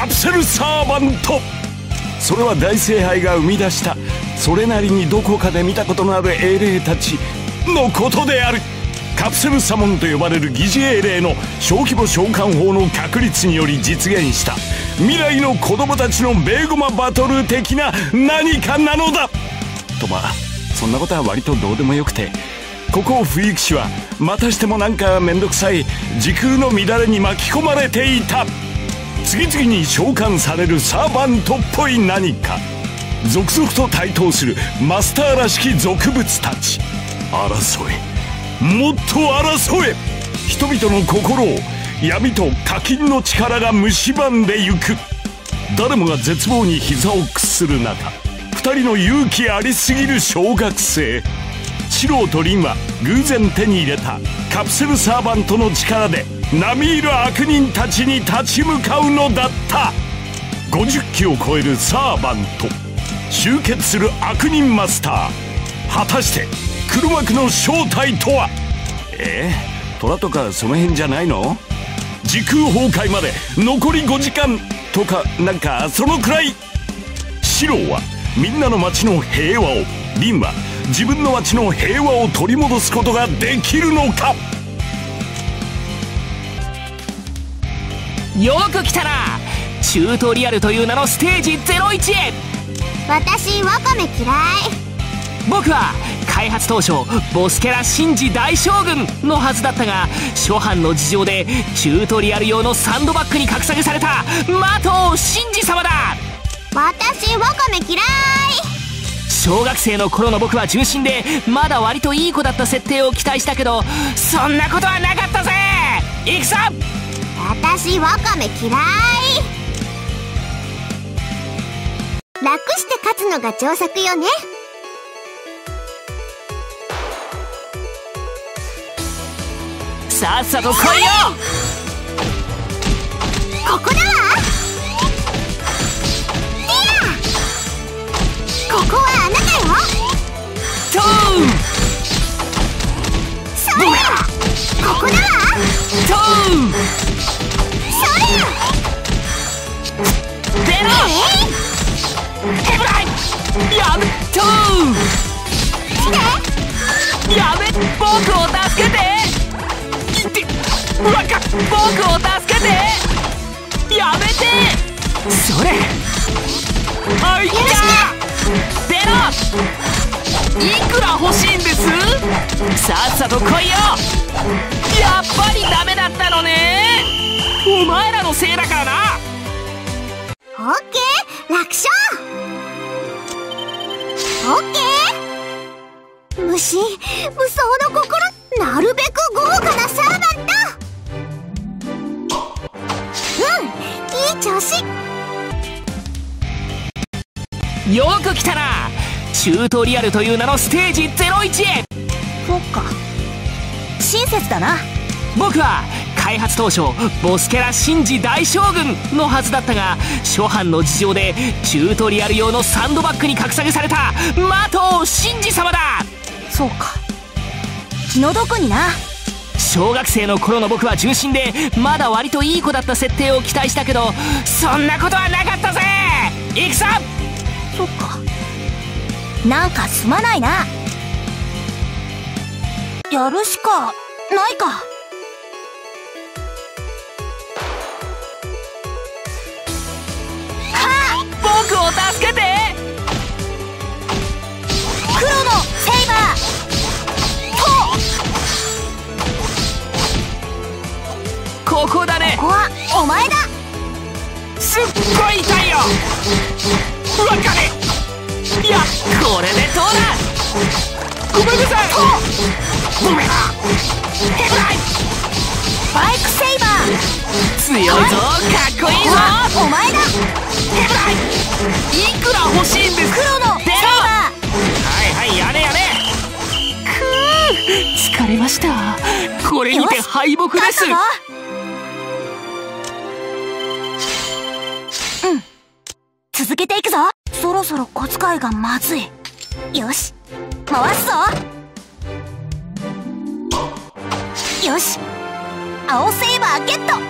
カプセルサーバント。それは大聖杯が生み出した。それなりにどこかで見たことのある英霊たちのことである。カプセルサモンと呼ばれる疑似英霊の小規模召喚法の確率により実現した。未来の子供たちのベーゴマバトル的な何かなのだ。とまあそんなことは割とどうでもよくて。ここ冬行士はまたしてもなんかめんどくさい時空の乱れに巻き込まれていた。次々に召喚されるサーバントっぽい何か。続々と台頭するマスターらしき俗物たち。争え。もっと争え。人々の心を闇と課金の力が蝕んでゆく。誰もが絶望に膝を屈する中二人の勇気ありすぎる小学生。シローとリンは偶然手に入れた。カプセルサーバントの力で並みいる悪人たちに立ち向かうのだった。50機を超えるサーバント。集結する悪人マスター。果たして黒幕の正体とは？え？ー、虎とかその辺じゃないの？時空崩壊まで残り5時間。とかなんかそのくらい。シローはみんなの街の平和をリンは自分の街の平和を取り戻すことができるのか？よく来たな。チュートリアルという名のステージ01へ。私ワカメ嫌い。僕は開発当初ボスキャラシンジ大将軍のはずだったが初版の事情でチュートリアル用のサンドバッグに格下げされたマトウシンジ様だ。私ワカメ嫌い小学生の頃の僕は純真でまだ割といい子だった設定を期待したけどそんなことはなかったぜ!行くぞ私ワカメ嫌い!楽して勝つのが上策よね。さっさと来いよ!ここだそれここだわトゥそれ出ろヘブライや。めトゥやめ僕を助けて。いってわか僕を助けて。やめて。それ。欲しいんです？さっさと来いよ。やっぱりダメだったのね。お前らのせいだからな。オッケー楽勝。オッケー。虫無双の心なるべく豪華なサーバントうんいい調子。よく来たなチュートリアルという名のステージ01へ。そっか。親切だな。僕は開発当初ボスキャラシンジ大将軍のはずだったが初版の事情でチュートリアル用のサンドバッグに格下げされたマトウシンジ様だ。そうか。気の毒にな。小学生の頃の僕は純真でまだ割といい子だった設定を期待したけどそんなことはなかったぜ。行くぞ。そっかなんかすまないな。やるしかないか。僕を助けて。黒のセイバー。ここだね。ここはお前だ。すっごい痛いよ。わかれいやこれでどうだ？ごめんなさい。ブバイクセイバー。強いぞ。かっこいいぞ。お前だヘブライいくら欲しいんです？黒のはいはいやれやれ。くー疲れました。これにて敗北ーです。うん。続けていくぞそろそろ小遣いがまずい。よし。回すぞ。よし。青セイバーゲット。